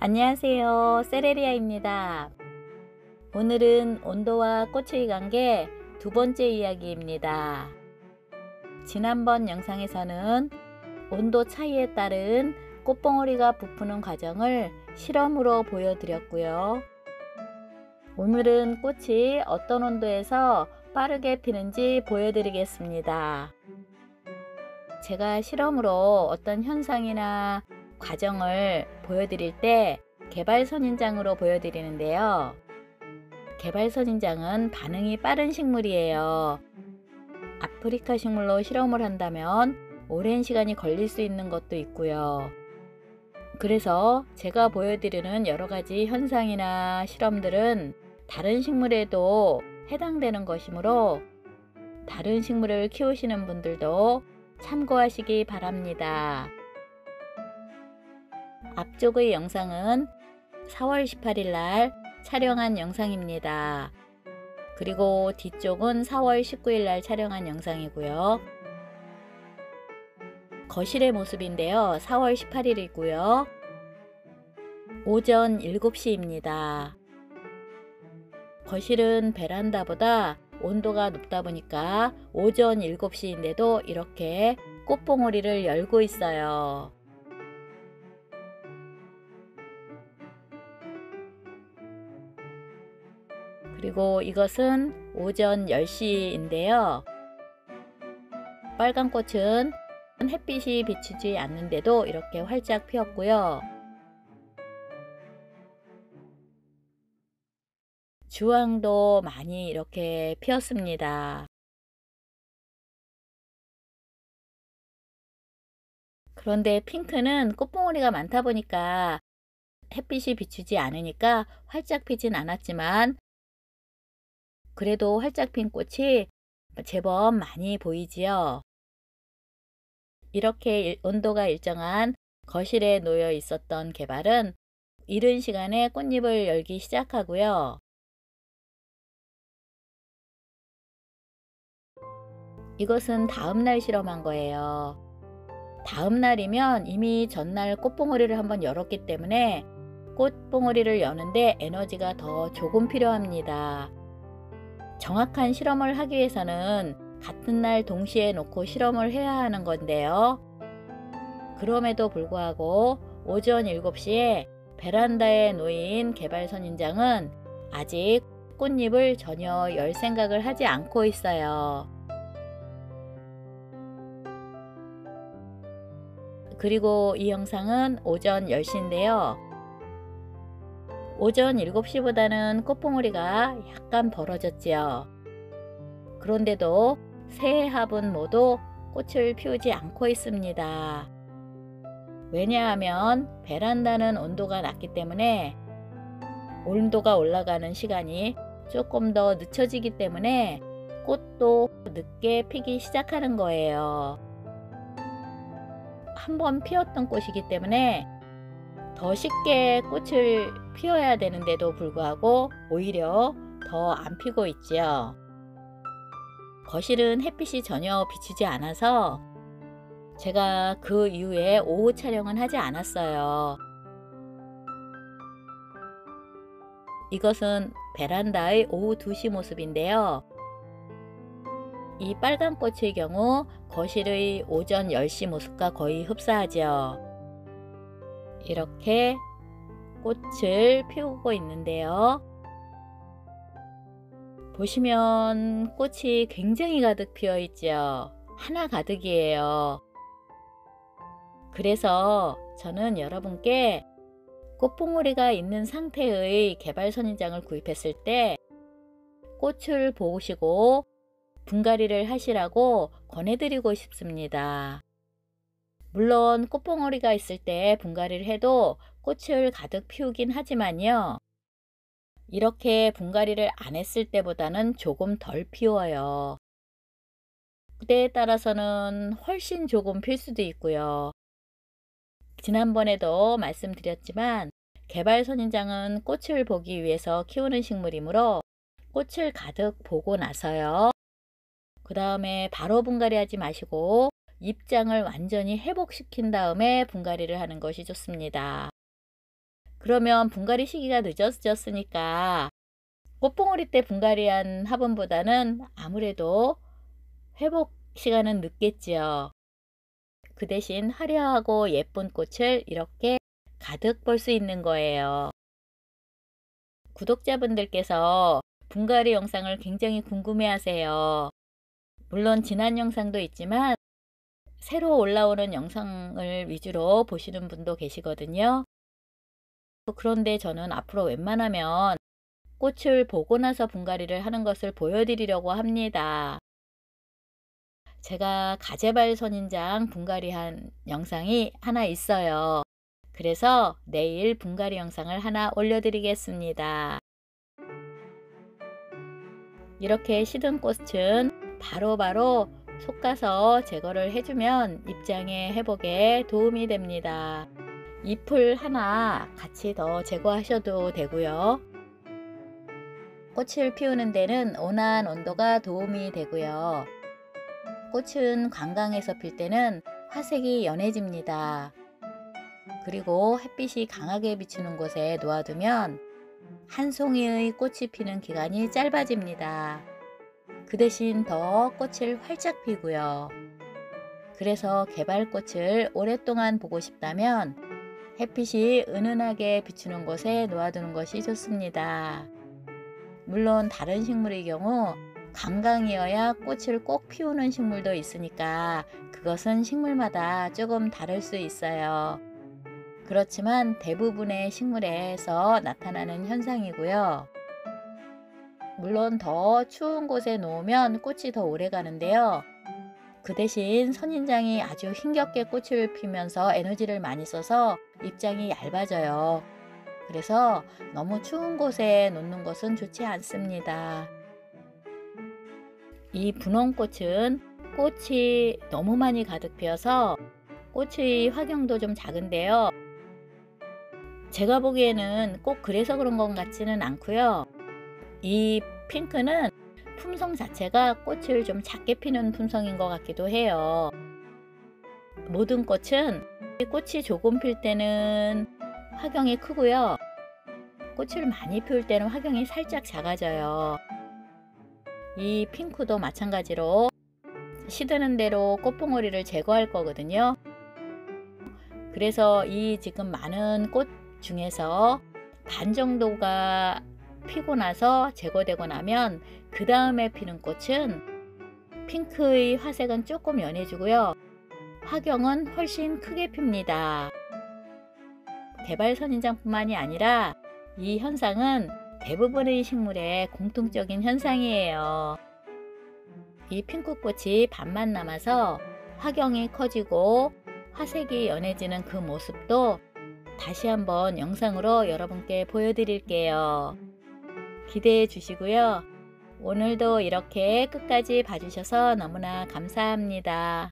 안녕하세요. 세레리아입니다. 오늘은 온도와 꽃의 관계 두 번째 이야기입니다. 지난번 영상에서는 온도 차이에 따른 꽃봉오리가 부푸는 과정을 실험으로 보여드렸고요. 오늘은 꽃이 어떤 온도에서 빠르게 피는지 보여드리겠습니다. 제가 실험으로 어떤 현상이나 과정을 보여드릴 때 개발 선인장으로 보여드리는데요. 개발 선인장은 반응이 빠른 식물이에요. 아프리카 식물로 실험을 한다면 오랜 시간이 걸릴 수 있는 것도 있고요. 그래서 제가 보여드리는 여러 가지 현상이나 실험들은 다른 식물에도 해당되는 것이므로 다른 식물을 키우시는 분들도 참고하시기 바랍니다. 앞쪽의 영상은 4월 18일 날 촬영한 영상입니다. 그리고 뒤쪽은 4월 19일 날 촬영한 영상이고요. 거실의 모습인데요. 4월 18일이고요. 오전 7시입니다. 거실은 베란다보다 온도가 높다 보니까 오전 7시인데도 이렇게 꽃봉오리를 열고 있어요. 그리고 이것은 오전 10시인데요. 빨간 꽃은 햇빛이 비추지 않는데도 이렇게 활짝 피었고요. 주황도 많이 이렇게 피었습니다. 그런데 핑크는 꽃봉오리가 많다 보니까 햇빛이 비추지 않으니까 활짝 피진 않았지만 그래도 활짝 핀 꽃이 제법 많이 보이지요. 이렇게 온도가 일정한 거실에 놓여 있었던 개발은 이른 시간에 꽃잎을 열기 시작하고요. 이것은 다음날 실험한 거예요. 다음날이면 이미 전날 꽃봉오리를 한번 열었기 때문에 꽃봉오리를 여는데 에너지가 더 조금 필요합니다. 정확한 실험을 하기 위해서는 같은 날 동시에 놓고 실험을 해야 하는 건데요. 그럼에도 불구하고 오전 7시에 베란다에 놓인 개발선 인장은 아직 꽃잎을 전혀 열 생각을 하지 않고 있어요. 그리고 이 영상은 오전 10시인데요. 오전 7시보다는 꽃봉오리가 약간 벌어졌지요. 그런데도 새 합은 모두 꽃을 피우지 않고 있습니다. 왜냐하면 베란다는 온도가 낮기 때문에 온도가 올라가는 시간이 조금 더 늦춰지기 때문에 꽃도 늦게 피기 시작하는 거예요. 한번 피었던 꽃이기 때문에 더 쉽게 꽃을 피워야 되는데도 불구하고 오히려 더 안 피고 있지요. 거실은 햇빛이 전혀 비치지 않아서 제가 그 이후에 오후 촬영은 하지 않았어요. 이것은 베란다의 오후 2시 모습인데요. 이 빨간 꽃의 경우 거실의 오전 10시 모습과 거의 흡사하죠. 이렇게 꽃을 피우고 있는데요. 보시면 꽃이 굉장히 가득 피어 있죠. 하나 가득이에요. 그래서 저는 여러분께 꽃봉오리가 있는 상태의 개발 선인장을 구입했을 때 꽃을 보시고 분갈이를 하시라고 권해드리고 싶습니다. 물론 꽃봉오리가 있을 때 분갈이를 해도 꽃을 가득 피우긴 하지만요. 이렇게 분갈이를 안 했을 때보다는 조금 덜 피워요. 때에 따라서는 훨씬 조금 필 수도 있고요. 지난번에도 말씀드렸지만 개발 선인장은 꽃을 보기 위해서 키우는 식물이므로 꽃을 가득 보고 나서요. 그 다음에 바로 분갈이 하지 마시고 입장을 완전히 회복시킨 다음에 분갈이를 하는 것이 좋습니다. 그러면 분갈이 시기가 늦어졌으니까 꽃봉오리 때 분갈이한 화분보다는 아무래도 회복 시간은 늦겠지요. 그 대신 화려하고 예쁜 꽃을 이렇게 가득 볼 수 있는 거예요. 구독자분들께서 분갈이 영상을 굉장히 궁금해 하세요. 물론 지난 영상도 있지만 새로 올라오는 영상을 위주로 보시는 분도 계시거든요. 그런데 저는 앞으로 웬만하면 꽃을 보고 나서 분갈이를 하는 것을 보여드리려고 합니다. 제가 가재발 선인장 분갈이한 영상이 하나 있어요. 그래서 내일 분갈이 영상을 하나 올려드리겠습니다. 이렇게 시든 꽃은 바로바로 바로 솎아서 제거를 해주면 입장의 회복에 도움이 됩니다. 잎을 하나 같이 더 제거하셔도 되고요. 꽃을 피우는 데는 온화한 온도가 도움이 되고요. 꽃은 관광에서 필 때는 화색이 연해집니다. 그리고 햇빛이 강하게 비추는 곳에 놓아두면 한 송이의 꽃이 피는 기간이 짧아집니다. 그 대신 더 꽃을 활짝 피고요. 그래서 개발꽃을 오랫동안 보고 싶다면 햇빛이 은은하게 비추는 곳에 놓아두는 것이 좋습니다. 물론 다른 식물의 경우 관광이어야 꽃을 꼭 피우는 식물도 있으니까 그것은 식물마다 조금 다를 수 있어요. 그렇지만 대부분의 식물에서 나타나는 현상이고요. 물론 더 추운 곳에 놓으면 꽃이 더 오래 가는데요. 그 대신 선인장이 아주 힘겹게 꽃을 피면서 에너지를 많이 써서 입장이 얇아져요. 그래서 너무 추운 곳에 놓는 것은 좋지 않습니다. 이 분홍꽃은 꽃이 너무 많이 가득 피어서 꽃의 화경도 좀 작은데요. 제가 보기에는 꼭 그래서 그런 것 같지는 않고요. 이 핑크는 품성 자체가 꽃을 좀 작게 피는 품성인 것 같기도 해요. 모든 꽃은 꽃이 조금 필 때는 화경이 크고요. 꽃을 많이 피울 때는 화경이 살짝 작아져요. 이 핑크도 마찬가지로 시드는 대로 꽃봉오리를 제거할 거거든요. 그래서 이 지금 많은 꽃 중에서 반 정도가 피고 나서 제거되고 나면 그 다음에 피는 꽃은 핑크의 화색은 조금 연해지고요. 화경은 훨씬 크게 핍니다. 개발선인장뿐만이 아니라 이 현상은 대부분의 식물의 공통적인 현상이에요. 이 핑크꽃이 반만 남아서 화경이 커지고 화색이 연해지는 그 모습도 다시 한번 영상으로 여러분께 보여드릴게요. 기대해 주시고요. 오늘도 이렇게 끝까지 봐주셔서 너무나 감사합니다.